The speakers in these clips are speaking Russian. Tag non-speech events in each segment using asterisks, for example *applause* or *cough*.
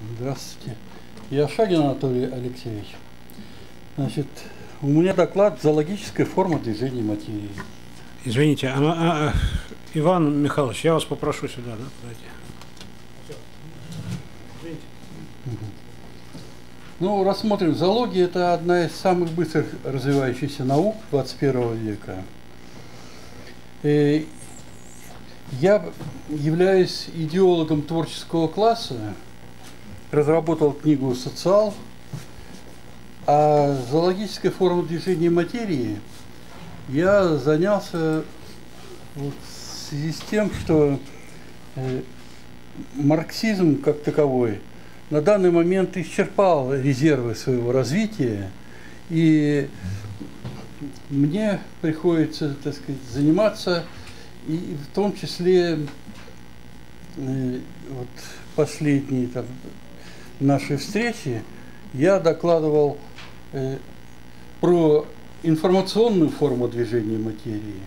Здравствуйте. Я Шагин Анатолий Алексеевич. Значит, у меня доклад «Зоологическая форма движения материи». Извините, а, а, Иван Михайлович, я вас попрошу сюда, да, подойти. Ну, рассмотрим. Зоология – это одна из самых быстрых развивающихся наук 21 века. И я являюсь идеологом творческого класса, разработал книгу «Социал», а зоологической формой движения материи. Я занялся вот в связи с тем, что э, марксизм как таковой на данный момент исчерпал резервы своего развития, и мне приходится, так сказать, заниматься и в том числе э, вот последние там, нашей встречи я докладывал э, про информационную форму движения материи,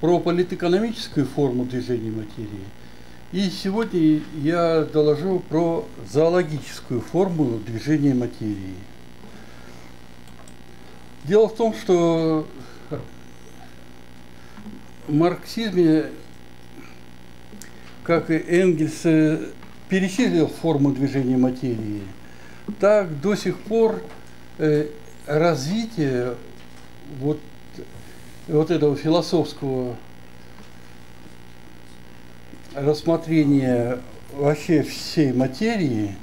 про политэкономическую форму движения материи. И сегодня я доложу про зоологическую форму движения материи. Дело в том, что в марксизме, как и Энгельс перечислил форму движения материи, так до сих пор э, развитие вот, вот этого философского рассмотрения вообще всей материи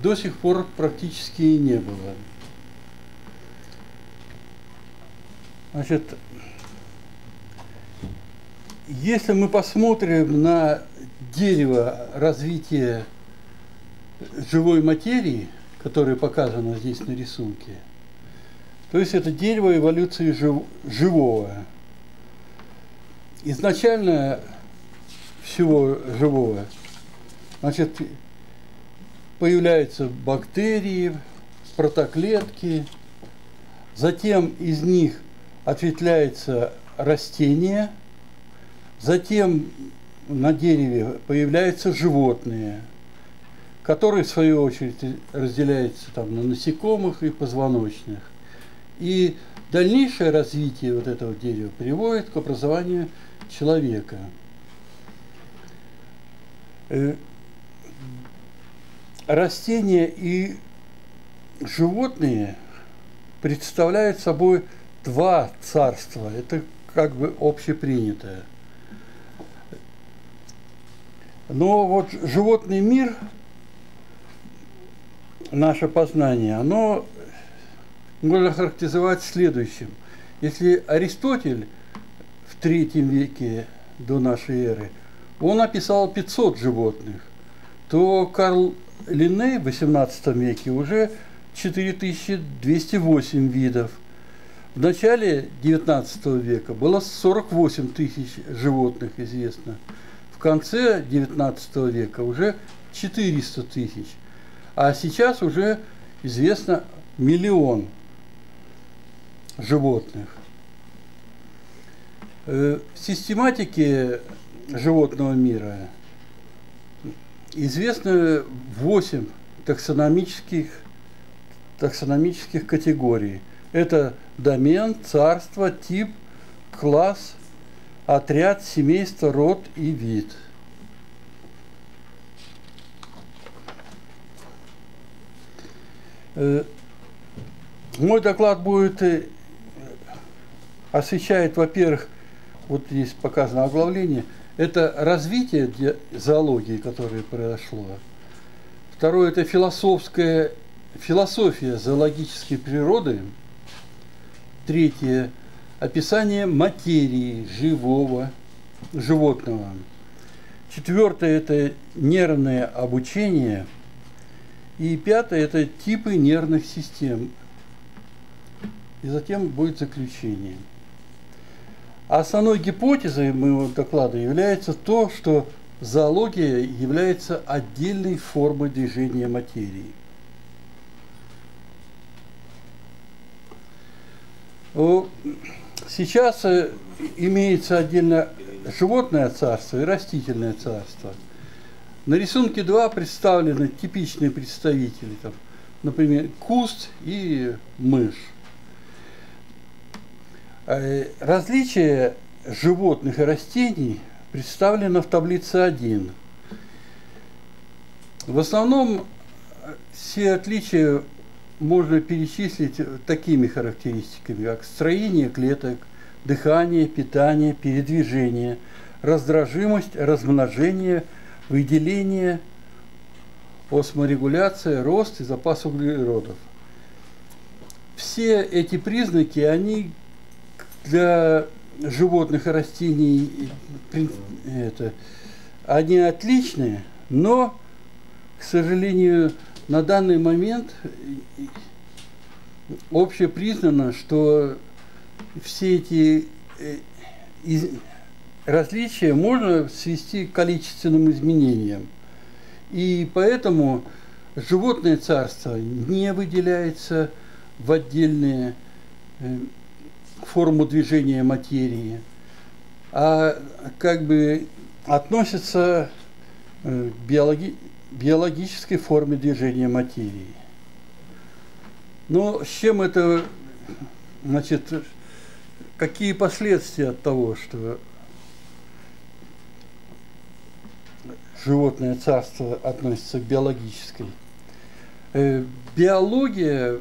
до сих пор практически и не было. Значит, если мы посмотрим на дерево развития живой материи, которое показано здесь на рисунке, то есть это дерево эволюции жив, живого. Изначально всего живого, значит, появляются бактерии, протоклетки, затем из них ответвляется растение, затем на дереве появляются животные, которые в свою очередь разделяются там, на насекомых и позвоночных. И дальнейшее развитие вот этого дерева приводит к образованию человека. Э, растения и животные представляют собой два царства. Это как бы общепринятое. Но вот животный мир, наше познание, оно можно характеризовать следующим. Если Аристотель в третьем веке до нашей эры, он описал 500 животных, то Карл Линней в XVIII веке уже 4208 видов – в начале XIX века было 48 тысяч животных известно. В конце XIX века уже 400 тысяч. А сейчас уже известно миллион животных. Э, в систематике животного мира известно 8 таксономических, таксономических категорий – это домен, царство, тип, класс, отряд, семейство, род и вид. Э, мой доклад будет э, освещает, во-первых, вот здесь показано оглавление, это развитие зоологии, которое произошло. Второе – это философская, философия зоологической природы – Третье. Описание материи живого животного. Четвертое – это нервное обучение. И пятое – это типы нервных систем. И затем будет заключение. Основной гипотезой моего доклада является то, что зоология является отдельной формой движения материи – Сейчас э, имеется отдельно животное царство и растительное царство. На рисунке 2 представлены типичные представители, там, например, куст и мышь. Э, различия животных и растений представлено в таблице 1. В основном все отличия можно перечислить такими характеристиками, как строение клеток, дыхание, питание, передвижение, раздражимость, размножение, выделение, осморегуляция, рост и запас углеродов. Все эти признаки, они для животных и растений это, они отличные, но, к сожалению, на данный момент общепризнано, что все эти э, различия можно свести к количественным изменениям. И поэтому животное царство не выделяется в отдельные э, форму движения материи, а как бы относится э, к биологи биологической форме движения материи. Но с чем это, значит, какие последствия от того, что животное царство относится к биологической? Э, биология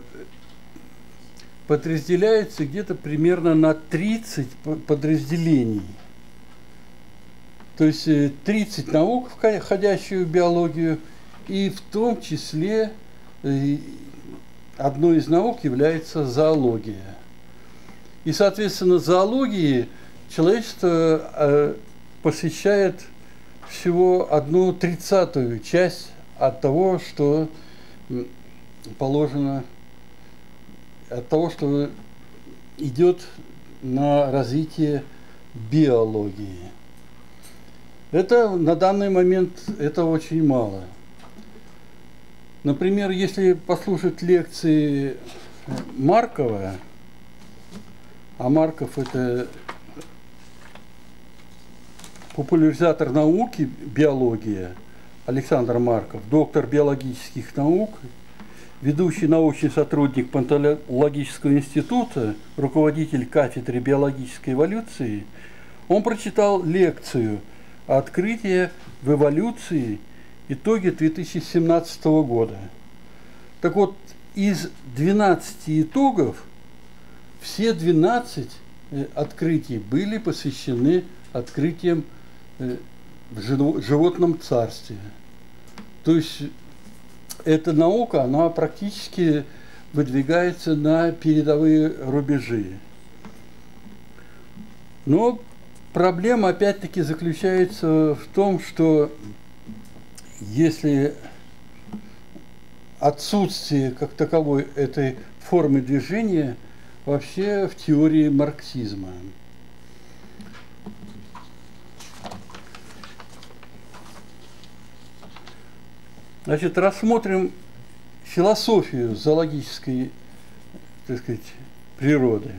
подразделяется где-то примерно на 30 подразделений. То есть 30 э, наук, входящих в биологию, и в том числе э, одной из наук является зоология. И, соответственно, зоологии человечество э, посвящает всего одну тридцатую часть от того, что положено от того, что идет на развитие биологии. Это на данный момент это очень мало. Например, если послушать лекции Маркова, а Марков это популяризатор науки биология, Александр Марков, доктор биологических наук, ведущий научный сотрудник Пантологического института, руководитель кафедры биологической эволюции, он прочитал лекцию «Открытие в эволюции. Итоги 2017 года». Так вот, из 12 итогов все 12 э, открытий были посвящены открытиям э, в животном царстве. То есть эта наука, она практически выдвигается на передовые рубежи. Но проблема опять-таки заключается в том, что если отсутствие как таковой этой формы движения вообще в теории марксизма. Значит, рассмотрим философию зоологической, так сказать, природы.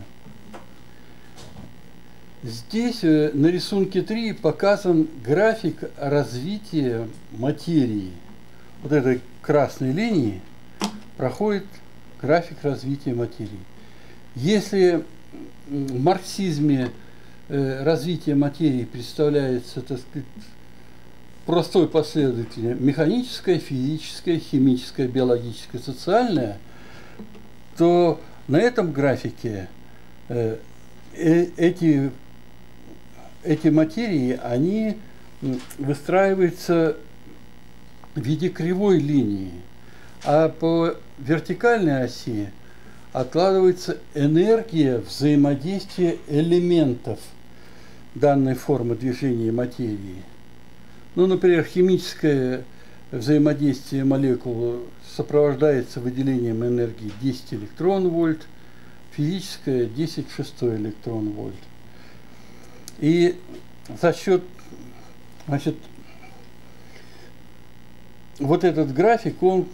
Здесь э, на рисунке 3 показан график развития материи. Вот этой красной линии проходит график развития материи. Если в марксизме э, развитие материи представляется, так сказать, простой последовательности механическое, физическое, химическое, биологическое, социальное, то на этом графике э, эти, эти материи, они выстраиваются в виде кривой линии, а по вертикальной оси откладывается энергия взаимодействия элементов данной формы движения материи – ну, например, химическое взаимодействие молекул сопровождается выделением энергии 10 электрон вольт, физическое 10 шестой электрон вольт. И за счет, значит, вот этот график, он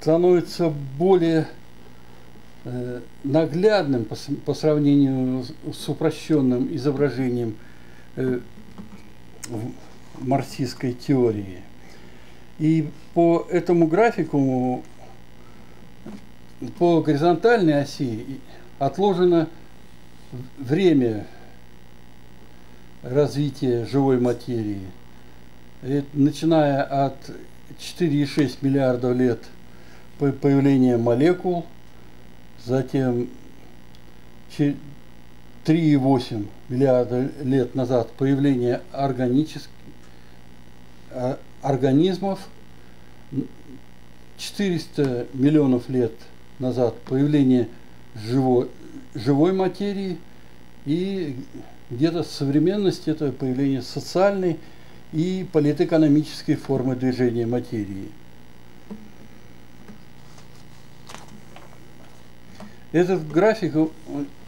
становится более э, наглядным по, сравнению с упрощенным изображением э, марксистской теории. И по этому графику, по горизонтальной оси отложено время развития живой материи. И, начиная от 4,6 миллиардов лет появления молекул, затем 3,8 миллиарда лет назад появление органических а, организмов, 400 миллионов лет назад появление живой, живой материи и где-то современность это появление социальной и политэкономической формы движения материи. Этот график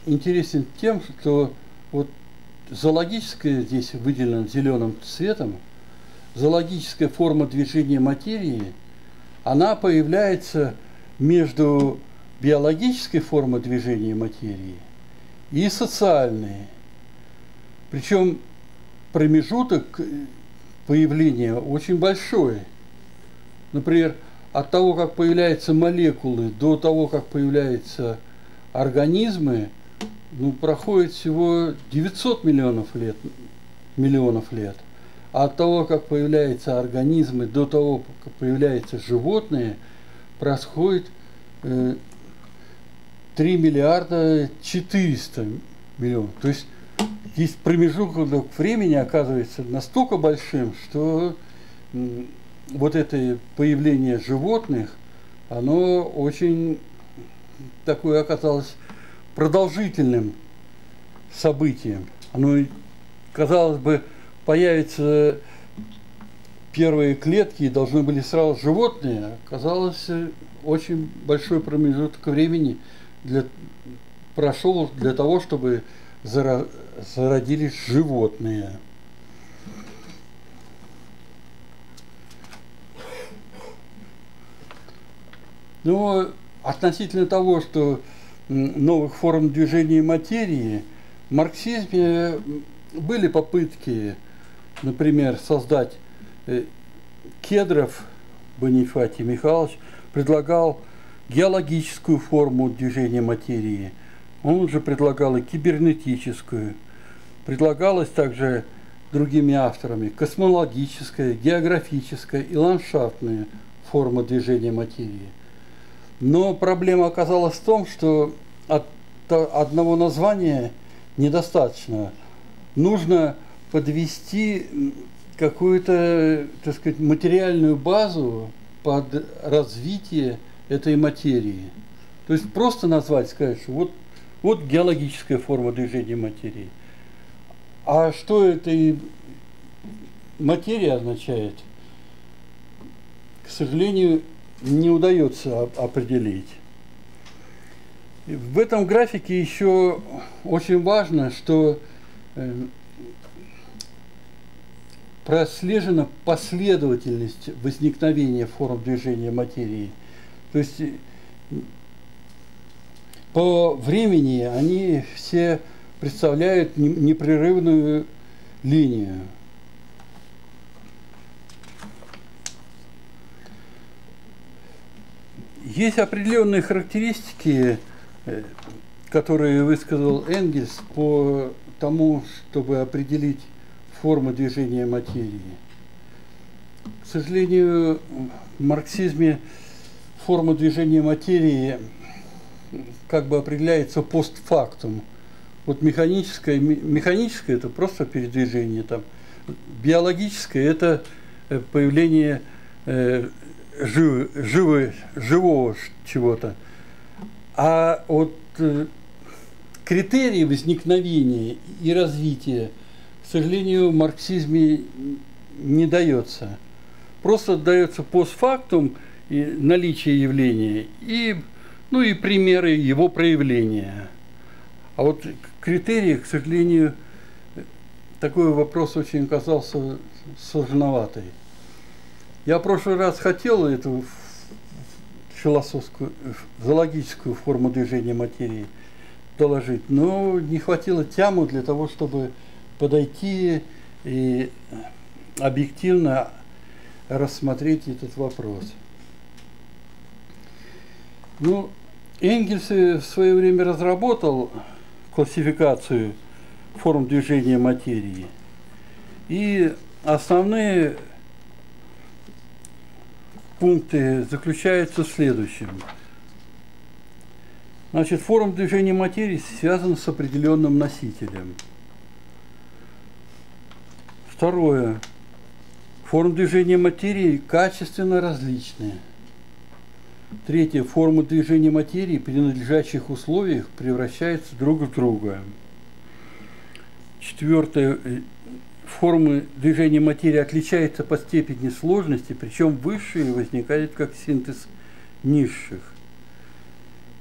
интересен тем, что вот зоологическое здесь выделено зеленым цветом, зоологическая форма движения материи, она появляется между биологической формой движения материи и социальной. Причем промежуток появления очень большой. Например, от того, как появляются молекулы, до того, как появляются организмы, ну, проходит всего 900 миллионов лет, миллионов лет. А от того, как появляются организмы, до того, как появляются животные, происходит э, 3 миллиарда 400 миллионов. То есть здесь промежуток времени оказывается настолько большим, что вот это появление животных, оно очень такое оказалось продолжительным событием. Оно, казалось бы, появится первые клетки и должны были сразу животные. Оказалось, очень большой промежуток времени для, прошел для того, чтобы зародились животные. Но относительно того, что новых форм движения материи, в марксизме были попытки, например, создать э, Кедров Бонифатий Михайлович предлагал геологическую форму движения материи. Он же предлагал и кибернетическую. Предлагалось также другими авторами космологическая, географическая и ландшафтная форма движения материи – но проблема оказалась в том, что от одного названия недостаточно. Нужно подвести какую-то, так сказать, материальную базу под развитие этой материи. То есть просто назвать, сказать, что вот, вот геологическая форма движения материи. А что этой материя означает? К сожалению, не удается определить. В этом графике еще очень важно, что э, прослежена последовательность возникновения форм движения материи. То есть по времени они все представляют непрерывную линию. Есть определенные характеристики, э, которые высказал Энгельс по тому, чтобы определить форму движения материи. К сожалению, в марксизме форма движения материи как бы определяется постфактум. Вот механическое, механическое это просто передвижение, там, биологическое это э, появление э, жив, живо, живого чего-то. А вот э, критерии возникновения и развития, к сожалению, в марксизме не дается. Просто дается постфактум и наличие явления и, ну, и примеры его проявления. А вот критерии, к сожалению, такой вопрос очень казался сложноватый. Я в прошлый раз хотел эту философскую, зоологическую форму движения материи доложить, но не хватило тяму для того, чтобы подойти и объективно рассмотреть этот вопрос. Ну, Энгельс в свое время разработал классификацию форм движения материи. И основные пункты заключаются в следующем. Значит, форма движения материи связана с определенным носителем. Второе. Формы движения материи качественно различные. Третье. Формы движения материи при надлежащих условиях превращаются друг в друга. Четвертое. Формы движения материи отличаются по степени сложности, причем высшие возникают как синтез низших.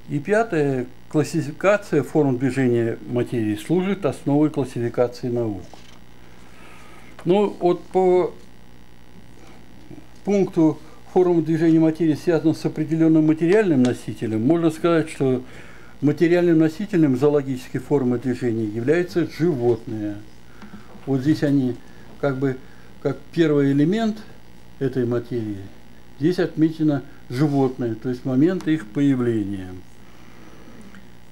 И пятое. Классификация форм движения материи служит основой классификации наук. Ну, вот по пункту форма движения материи связана с определенным материальным носителем, можно сказать, что материальным носителем зоологической формы движения являются животные. Вот здесь они как бы как первый элемент этой материи. Здесь отмечено животное, то есть момент их появления.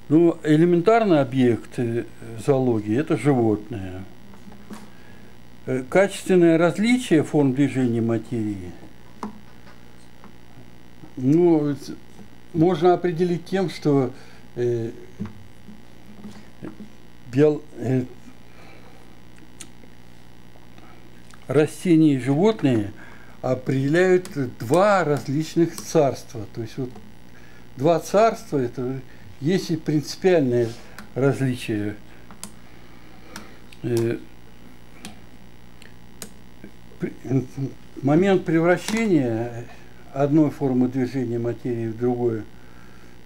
Ну, элементарный объект э, зоологии – это животное. Э, качественное различие форм движения материи ну, можно определить тем, что э, биол, э, растения и животные определяют два различных царства. То есть вот два царства это есть и принципиальное различие. Э, момент превращения одной формы движения материи в другую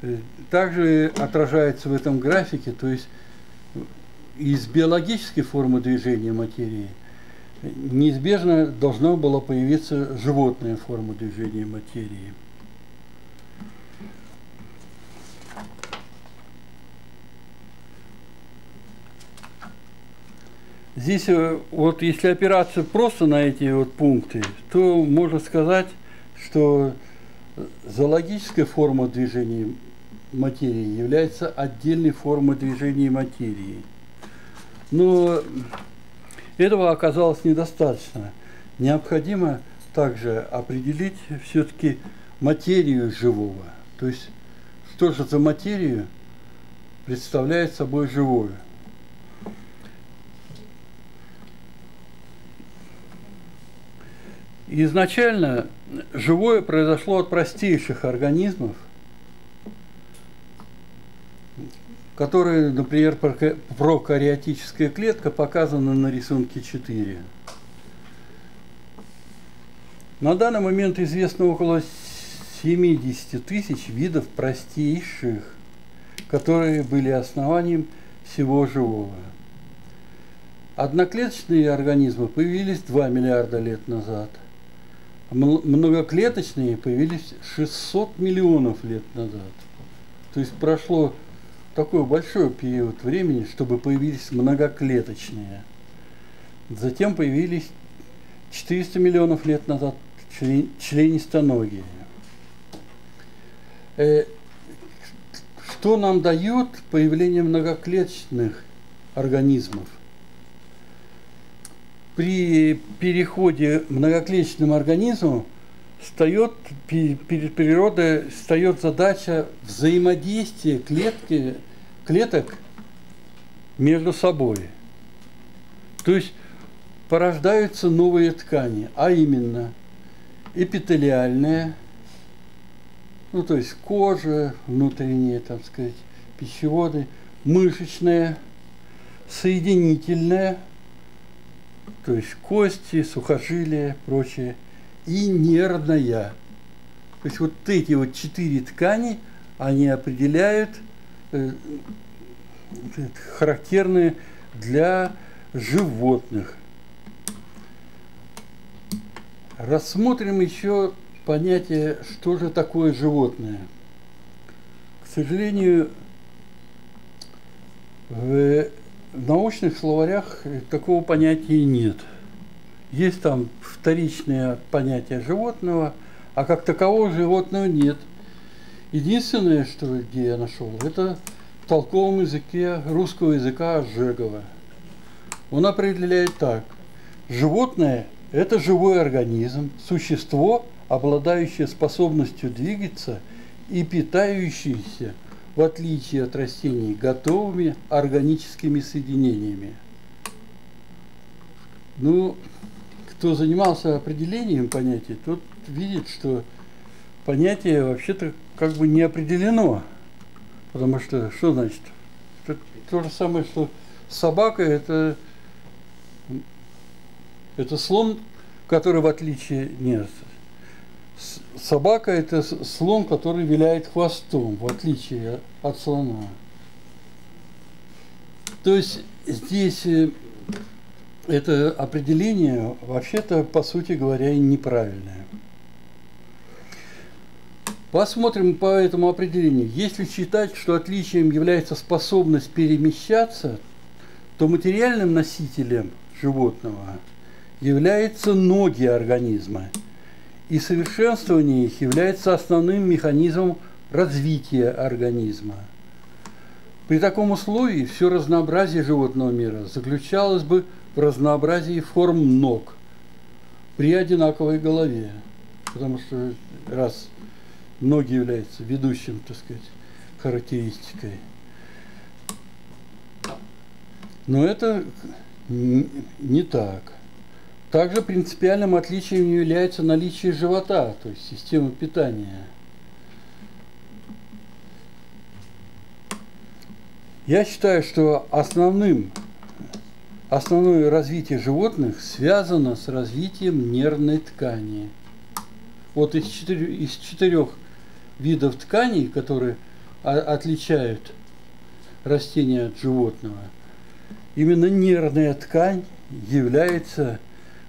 э, также отражается в этом графике, то есть из биологической формы движения материи неизбежно должна была появиться животная форма движения материи. Здесь э, вот если опираться просто на эти вот пункты, то можно сказать, что зоологическая форма движения материи является отдельной формой движения материи. Но этого оказалось недостаточно. Необходимо также определить все-таки материю живого. То есть, что же за материю представляет собой живое. Изначально живое произошло от простейших организмов, которые, например, прокариотическая клетка показана на рисунке 4. На данный момент известно около 70 тысяч видов простейших, которые были основанием всего живого. Одноклеточные организмы появились 2 миллиарда лет назад – многоклеточные появились 600 миллионов лет назад. То есть прошло такой большой период времени, чтобы появились многоклеточные. Затем появились 400 миллионов лет назад член, членистоногие. Э, что нам дает появление многоклеточных организмов? При переходе многоклеточным организмом встает, перед природой встает задача взаимодействия клетки, клеток между собой. То есть порождаются новые ткани, а именно эпителиальные, ну то есть кожа, внутренние, так сказать, пищеводы, мышечная, соединительная – то есть кости, сухожилия, прочее, и нервная. То есть вот эти вот четыре ткани, они определяют э, характерные для животных. Рассмотрим еще понятие, что же такое животное. К сожалению, в в научных словарях такого понятия нет. есть там вторичное понятие животного, а как такового животного нет. Единственное, что где я нашел, это в толковом языке русского языка Жегова. Он определяет так. Животное – это живой организм, существо, обладающее способностью двигаться и питающееся, в отличие от растений, готовыми органическими соединениями. Ну, кто занимался определением понятий, тот видит, что понятие вообще-то как бы не определено. Потому что, что значит? Это то же самое, что собака это, это слон, который в отличие нет. Собака это слон, который виляет хвостом, в отличие от слона. То есть здесь э, это определение вообще-то, по сути говоря, неправильное. Посмотрим по этому определению. Если считать, что отличием является способность перемещаться, то материальным носителем животного являются ноги организма, и совершенствование их является основным механизмом развития организма. При таком условии все разнообразие животного мира заключалось бы в разнообразии форм ног при одинаковой голове. Потому что раз ноги являются ведущим, так сказать, характеристикой. Но это не так. Также принципиальным отличием является наличие живота, то есть системы питания. Я считаю, что основным, основное развитие животных связано с развитием нервной ткани. Вот из четырех, из четырех видов тканей, которые отличают растения от животного, именно нервная ткань является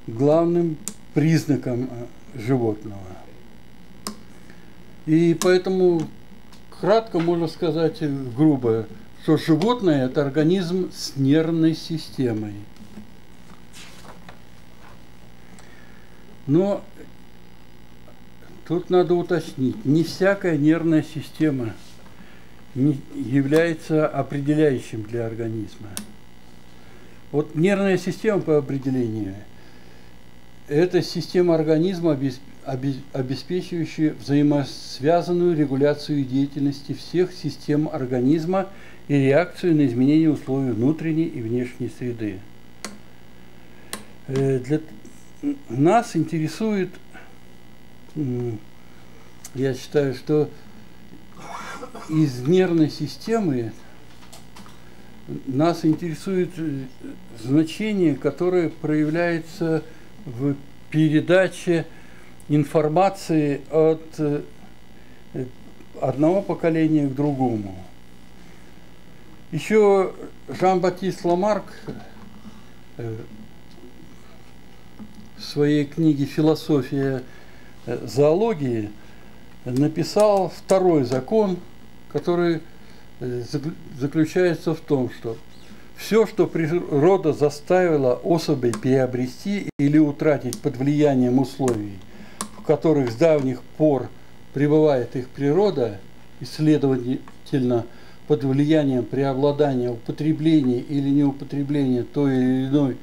главным признаком э, животного. И поэтому кратко можно сказать э, грубо, что животное – это организм с нервной системой. Но Тут надо уточнить, не всякая нервная система является определяющим для организма. Вот нервная система по определению – это система организма, обеспечивающая взаимосвязанную регуляцию деятельности всех систем организма и реакцию на изменения условий внутренней и внешней среды. Э, для нас интересует я считаю, что из нервной системы нас интересует э, значение, которое проявляется в передаче информации от э, одного поколения к другому. Еще Жан-Батист Ламарк э, в своей книге «Философия зоологии» написал второй закон, который э, заключается в том, что все, что природа заставила особей приобрести или утратить под влиянием условий, в которых с давних пор пребывает их природа, и, следовательно, под влиянием преобладания употребления или неупотребления той или иной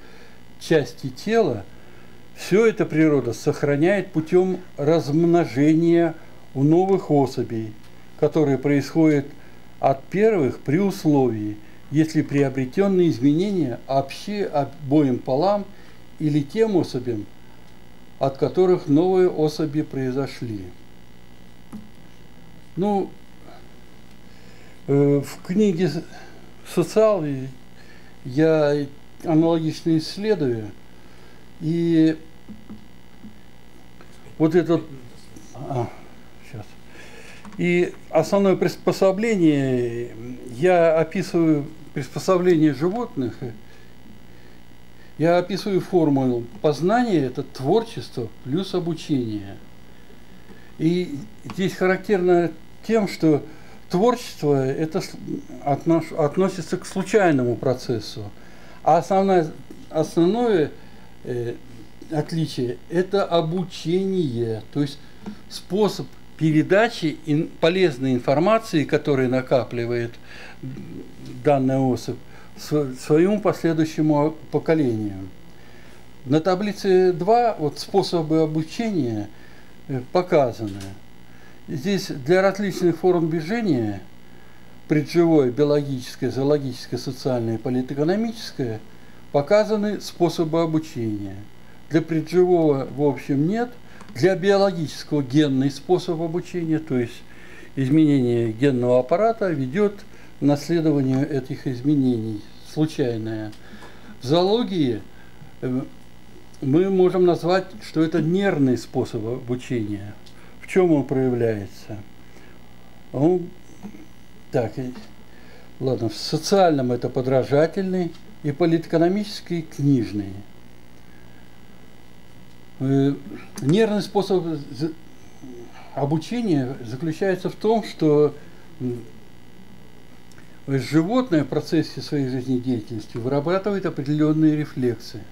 части тела, все это природа сохраняет путем размножения у новых особей, которые происходят от первых при условии, если приобретенные изменения общи обоим полам или тем особям, от которых новые особи произошли. Ну, э, в книге «Социал» я аналогично исследую, и вот этот... А, и основное приспособление, я описываю приспособление животных, я описываю формулу познание – это творчество плюс обучение. И здесь характерно тем, что творчество это относится к случайному процессу, а основное, основное э, отличие – это обучение, то есть способ передачи полезной информации, которую накапливает данная особь, своему последующему поколению. На таблице 2 вот способы обучения э, показаны. Здесь для различных форм движения предживое, биологическое, зоологическое, социальное, политэкономическое показаны способы обучения. Для предживого в общем нет, для биологического генный способ обучения, то есть изменение генного аппарата ведет к наследованию этих изменений, случайное. В зоологии э, мы можем назвать, что это нервный способ обучения. В чем он проявляется? Он, так, ладно, в социальном это подражательный и политэкономический книжный. Э, нервный способ обучения заключается в том, что животное в процессе своей жизнедеятельности вырабатывает определенные рефлексы –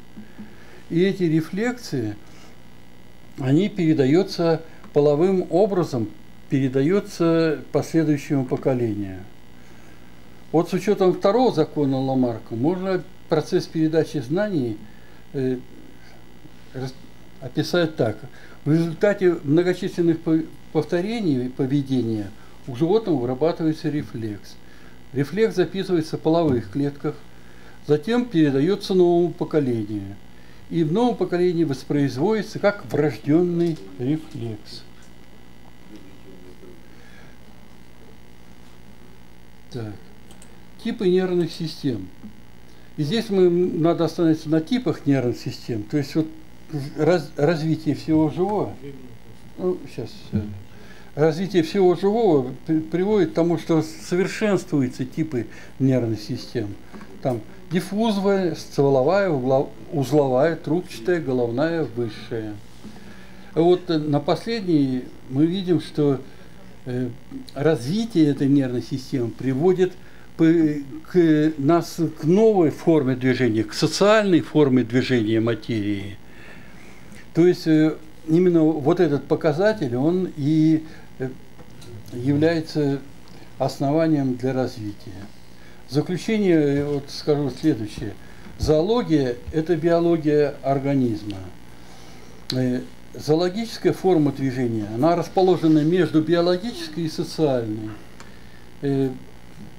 и эти рефлекции, они передаются половым образом, передаются последующему поколению. Вот с учетом второго закона Ламарка можно процесс передачи знаний э, описать так. В результате многочисленных повторений поведения у животного вырабатывается рефлекс. Рефлекс записывается в половых клетках, затем передается новому поколению – и в новом поколении воспроизводится как врожденный рефлекс. Так. Типы нервных систем. И здесь мы надо остановиться на типах нервных систем. То есть вот раз, развитие всего живого. Ну, сейчас. Развитие всего живого приводит к тому, что совершенствуются типы нервных систем. Там диффузовая, стволовая, узловая, трубчатая, головная, высшая. Вот э, на последней мы видим, что э, развитие этой нервной системы приводит к нас к новой форме движения, к социальной форме движения материи. То есть э, именно вот этот показатель, он и является основанием для развития. В заключение вот скажу следующее. Зоология – это биология организма. Э, зоологическая форма движения, она расположена между биологической и социальной. Э,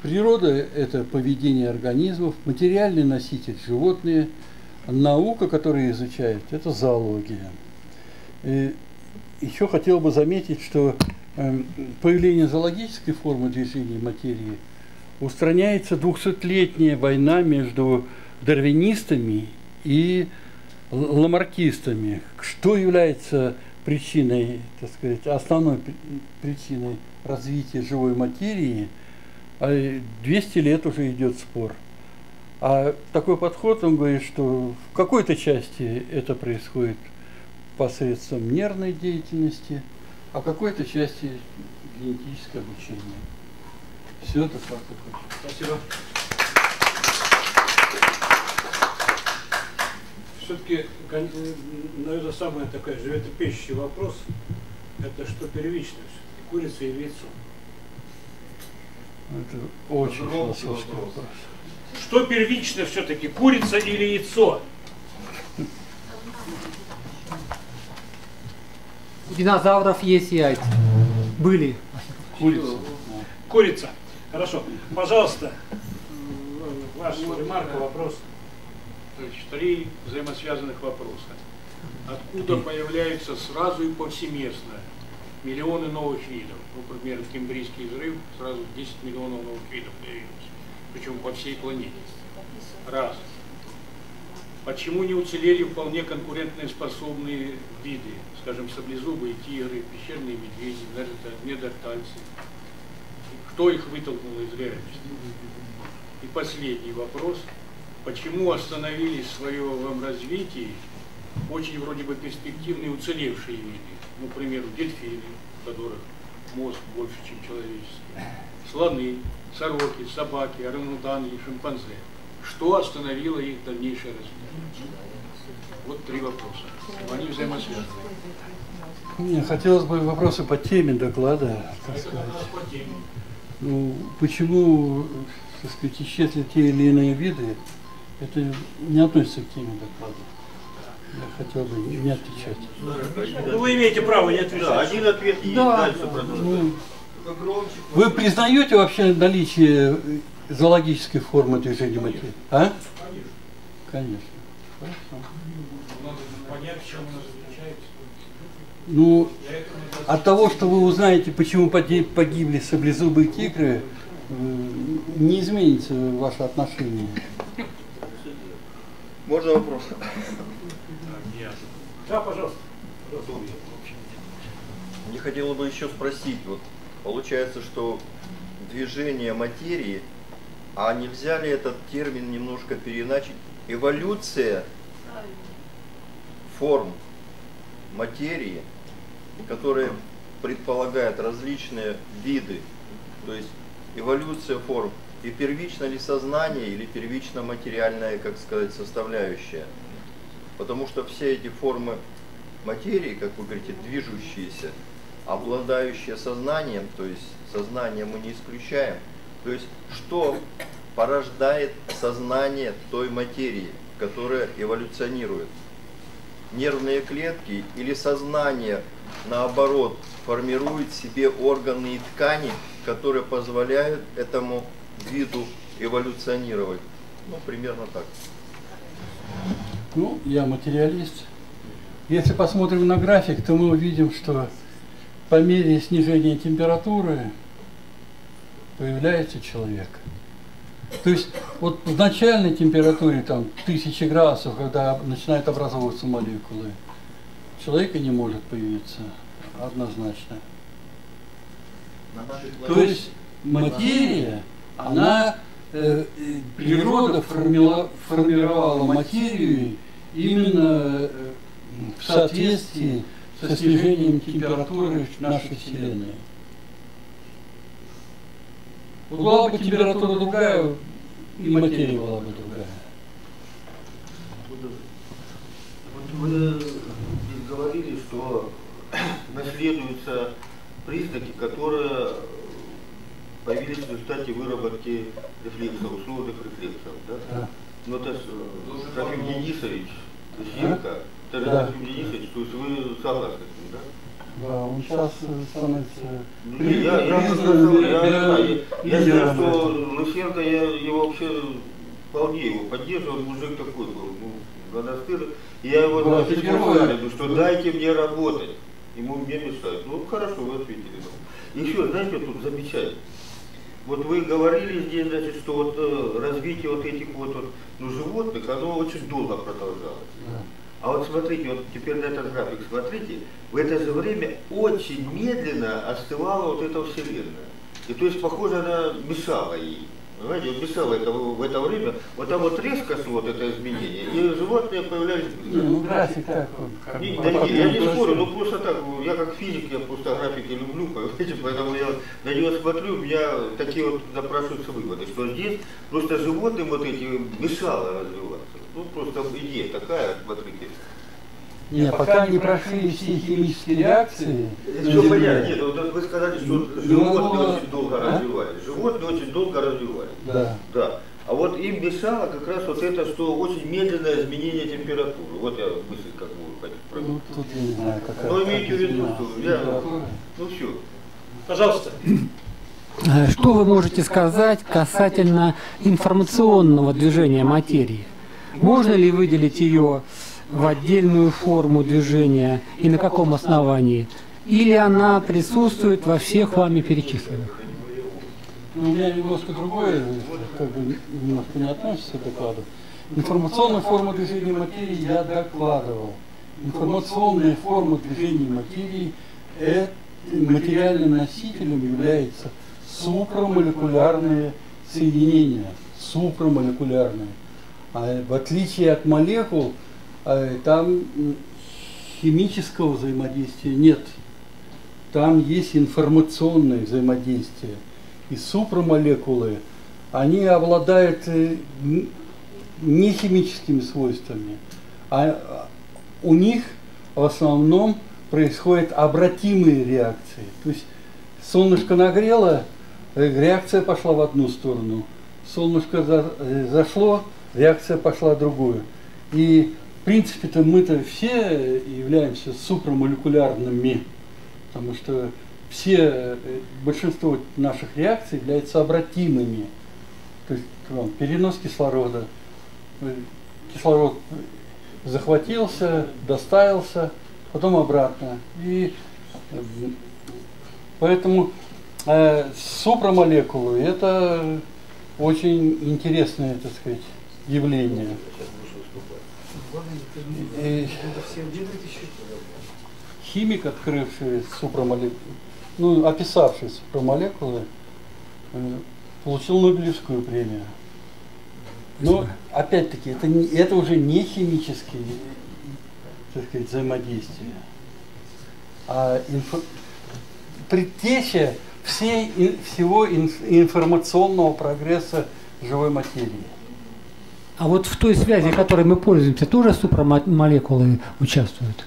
природа – это поведение организмов, материальный носитель – животные, наука, которая изучает – это зоология. И э, еще хотел бы заметить, что появление зоологической формы движения материи – устраняется двухсотлетняя война между дарвинистами и ламаркистами. Что является причиной, так сказать, основной причиной развития живой материи, 200 а лет уже идет спор. А такой подход, он говорит, что в какой-то части это происходит посредством нервной деятельности, а в какой-то части генетическое обучение. Все, это факт Спасибо. Все-таки, наверное, самая такая животопещущий вопрос, это что первично все-таки, курица или яйцо? Это очень философский вопрос. Что первично все-таки, курица или яйцо? У динозавров есть яйца. Были. Курица. Курица. Хорошо. Пожалуйста, ваш ремарка, вопрос. То есть три взаимосвязанных вопроса. Откуда появляются сразу и повсеместно миллионы новых видов? Ну, например, Кембрийский взрыв, сразу 10 миллионов новых видов появилось. Причем по всей планете. Раз. Почему не уцелели вполне конкурентные способные виды, скажем, саблезубые тигры, пещерные медведи, недертальцы? Кто их вытолкнул из реальности? И последний вопрос. Почему остановились в своем развитии очень вроде бы перспективные уцелевшие виды? Ну, к примеру, дельфины, у которых мозг больше, чем человеческий, слоны, сороки, собаки, орангутаны и шимпанзе. Что остановило их дальнейшее развитие? Вот три вопроса. Они взаимосвязаны. Мне хотелось бы вопросы по теме доклада, так сказать. Ну, почему, так сказать, исчезли те или иные виды, это не относится к теме доклада. Я хотел бы не отвечать. Ну, вы имеете право не Да, отвечать. один ответ есть, Да, дальше продолжаем. ну, вы признаете вообще наличие зоологической формы движения материи? А? Конечно. Хорошо. Понять, в чем она заключается. Ну, от того, что вы узнаете, почему погибли саблезубые тигры, э, не изменится ваше отношение. Можно вопрос? Да, пожалуйста. Мне хотелось бы еще спросить, вот получается, что движение материи, а нельзя ли этот термин немножко переначить? Эволюция форм материи, которые предполагают различные виды, то есть эволюция форм, и первично ли сознание или первично материальная, как сказать, составляющая. Потому что все эти формы материи, как вы говорите, движущиеся, обладающие сознанием, то есть сознание мы не исключаем, то есть что порождает сознание той материи, которая эволюционирует? Нервные клетки или сознание, наоборот, формирует себе органы и ткани, которые позволяют этому виду эволюционировать. Ну, примерно так. Ну, я материалист. Если посмотрим на график, то мы увидим, что по мере снижения температуры появляется человек. То есть вот в начальной температуре, там, тысячи градусов, когда начинают образовываться молекулы, человека не может появиться однозначно. То есть материя, она, э, э, природа формила- формировала материю именно э, в соответствии со снижением температуры нашей Вселенной. Вот была бы температура другая, и материя была бы другая. Вы здесь говорили, что наследуются признаки, которые появились в результате выработки рефлексов, условных рефлексов. Да? Да. Ну это ж, э, Трофим Денисович, Зирка, это же Да. То есть вы согласны с ним, да? Да, он сейчас становится Ну, Я, я, я, знаю, я, знаю, что. Лысенко, я его вообще вполне его поддерживал, мужик такой был, ну, монастырь. Я его Да, пор говорю, что дайте мне работать. Ему мне мешают. Ну хорошо, вы ответили. Еще, знаете, тут замечательно. Вот вы говорили здесь, значит, что вот э, развитие вот этих вот, вот ну, животных, оно очень долго продолжалось. А вот смотрите, вот теперь на этот график смотрите, в это же время очень медленно остывала вот эта вселенная. И то есть, похоже, она мешала ей. Понимаете, вот мешала это, в это время, вот там вот резко вот это изменение, и животные появлялись быстро. ну график так он. как да не, я не спорю, ну просто так, я как физик, я просто графики люблю, *laughs* понимаете, поэтому я на него смотрю, у меня такие вот напрашиваются выводы, что здесь просто животным вот эти мешало развиваться. Ну просто идея такая, смотрите. Не, пока не прошли все химические реакции, Все Земле, понятно, нет, вот вы сказали, что животные очень долго А? развивались. Животные очень долго развивались. Да. Да. А вот им мешало как раз вот это, что очень медленное изменение температуры. Вот я мысль как бы хочу Ну, продумать. тут я не знаю, какая. Ну, имейте в виду, что я-. Ну все. Пожалуйста. Э, Что вы можете сказать касательно информационного движения материи? Можно ли выделить ее в отдельную форму движения и на каком основании? Или она присутствует во всех вами перечисленных? Ну, у меня немножко другое, как бы немножко не относится к докладу. Информационную форму движения материи я докладывал. Информационная форма движения материи э, материальным носителем является супрамолекулярные соединения. Супрамолекулярные. А в отличие от молекул, там м, химического взаимодействия нет. Там есть информационное взаимодействие. И супрамолекулы, они обладают э, не химическими свойствами, А у них в основном происходят обратимые реакции. То есть солнышко нагрело, э, реакция пошла в одну сторону. Солнышко э, зашло, реакция пошла в другую. И в принципе-то мы-то все являемся супрамолекулярными, потому что все, э, большинство наших реакций являются обратимыми. То есть там, перенос кислорода, э, кислород захватился, доставился, потом обратно. И э, поэтому э, супрамолекулы это очень интересное, так сказать, явление. И химик, открывший супрамолекулы, ну, описавший супрамолекулы, э, получил Нобелевскую премию. Но опять-таки это, не, это уже не химические так сказать, взаимодействия, а инфо, предтеча всей, всего информационного прогресса живой материи. А вот в той связи, которой мы пользуемся, тоже супрамолекулы участвуют?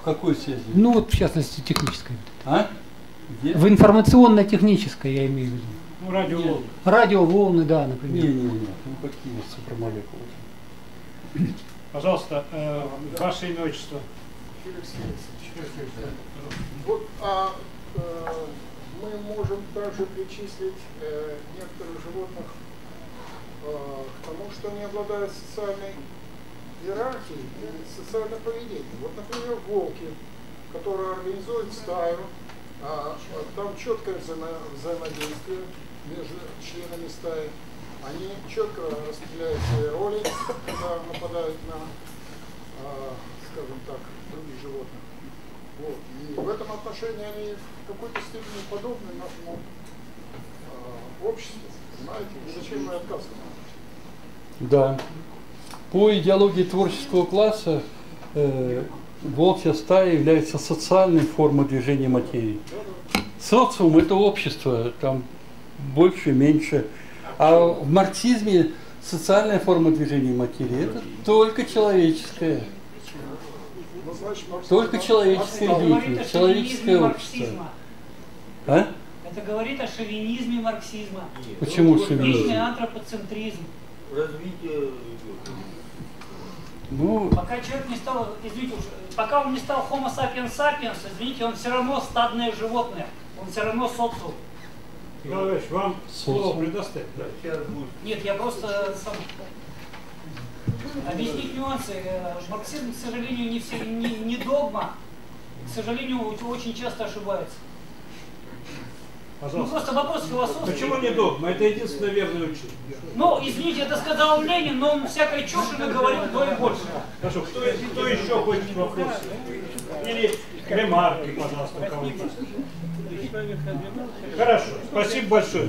В какой связи? Ну вот в частности технической. А? Где? В информационно-технической я имею в виду. Ну, радиоволны. Радиоволны, да, например. Не, не, не, ну какие супрамолекулы? Пожалуйста, э, ваше имя, отчество. Вот, а э, мы можем также причислить э, некоторых животных к тому, что они обладают социальной иерархией и социальным поведением. Вот, например, волки, которые организуют стаю, а, там четкое взаимо взаимодействие между членами стаи. Они четко распределяют свои роли, когда нападают на, а, скажем так, других животных. Вот. И в этом отношении они в какой-то степени подобны нашему а, обществу. Понимаете? И зачем мы отказываем? Да. По идеологии творческого класса э, волчья стая является социальной формой движения материи. Социум – это общество, там больше, меньше. А в марксизме социальная форма движения материи – это только человеческая. Только человеческая деятельность, человеческое общество. А? Это говорит о шовинизме марксизма. Почему шовинизм? Личный антропоцентризм. Развитие ну, пока человек не стал, извините, пока он не стал homo sapiens sapiens, извините, он все равно стадное животное, он все равно социум. Николай вам слово предоставить. Да. Нет, я просто сам... Объяснить нюансы. Э, марксизм, к сожалению, не, все, не, не догма. К сожалению, очень часто ошибается. Пожалуйста. Ну, просто вопрос философский. Почему не догма? Это единственное верное учение. Ну, извините, это сказал Ленин, но он всякой чуши наговорил вдвое больше. Хорошо, кто, кто еще хочет вопросы? Или ремарки, пожалуйста, у кого-нибудь. Хорошо, спасибо большое.